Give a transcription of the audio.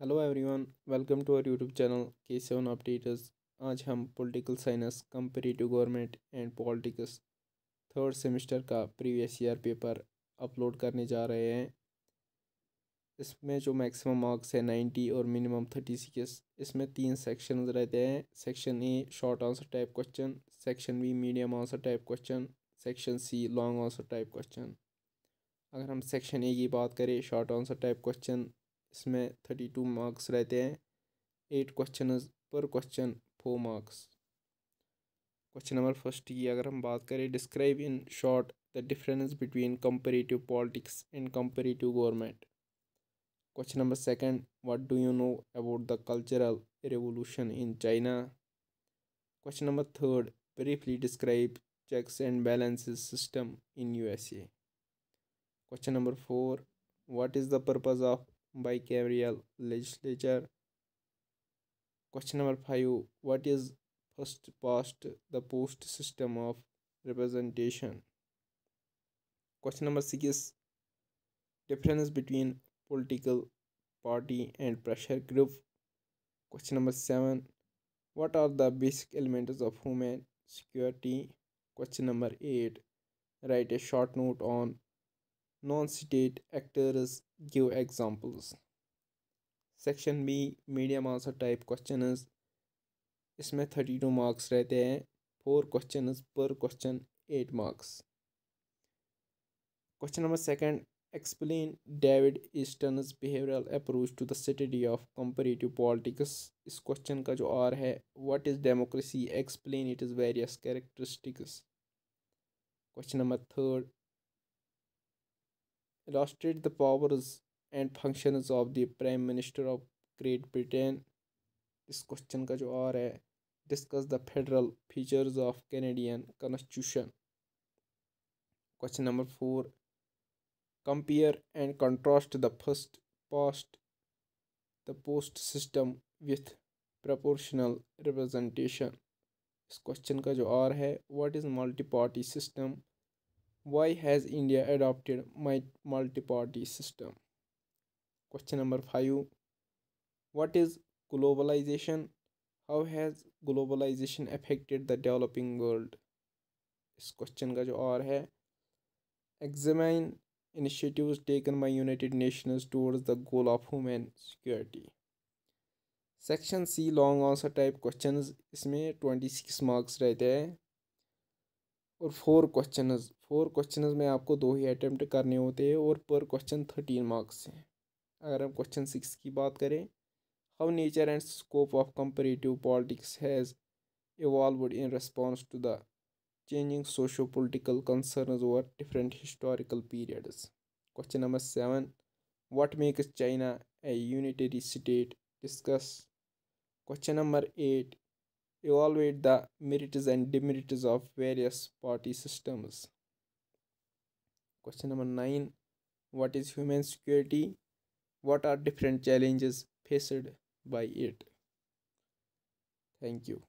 Hello everyone welcome to our YouTube channel K seven updaters आज हम political science comparative government and politics third semester का previous year paper upload करने जा रहे हैं। इसमें जो मैक्सिमम मार्क्स है नाइन्टी और मिनिमम थर्टी सिक्स इसमें तीन सेक्शन रहते हैं। Section A short answer type question section B medium answer type question section C long answer type question अगर हम सेक्शन ए की बात करें शॉर्ट आंसर टाइप क्वेश्चन इसमें थर्टी टू मार्क्स रहते हैं। Eight question per question four marks question number first की अगर हम बात करें describe in short the difference between comparative politics and comparative government question number second what do you know about the cultural revolution in China question number third briefly describe checks and balances system in USA. Question number 4 What is the purpose of bicameral legislature. Question number 5. What is first past the post system of representation? Question number 6. Difference between political party and pressure group. Question number 7. What are the basic elements of human security? Question number 8. Write a short note on non-state actors give examples. Section B medium answer type question इसमें thirty two marks रहते हैं four question per question eight marks question number second explain David Easton's behavioural approach to the study of comparative politics इस question का जो or है what is democracy explain its various characteristics question number third illustrate the powers and functions of the prime minister of great britain. इस question का जो और है discuss the federal features of Canadian constitution question number four compare and contrast the first past the post system with proportional representation इस question का जो और है what is multi party system Why has India adopted multi-party system? Question number 5. What is globalization? How has globalization affected the developing world? इस question का जो और है examine initiatives taken by United Nations towards the goal of human security. Section C long answer type questions इसमें twenty six marks रहते हैं और four question four question में आपको दो ही अटैम्प्ट करने होते हैं और पर क्वेश्चन थर्टीन मार्क्स हैं। अगर हम क्वेश्चन सिक्स की बात करें how nature and scope of comparative politics has evolve in response to the changing socio political concern over different historical periods question number seven what makes China a unitary state discuss question number eight evaluate the merits and demerits of various party systems Question number 9 What is human security? What are different challenges faced by it? Thank you.